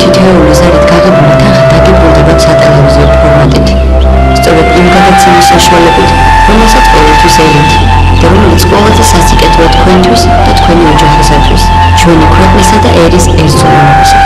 თითოეული ზარით გაღებული თანხა დაგიბრუნდება სატელევიზიო ფორმატით. სწორედ იმ გადაცემის საშუალებით, რომელსაც ყოველთვის ელით და რომელიც ყველაზე სასიკეთოა თქვენთვის და თქვენი ოჯახისათვის, ჩვენი ქვეყნისა და ერის ერთიანობისთვის.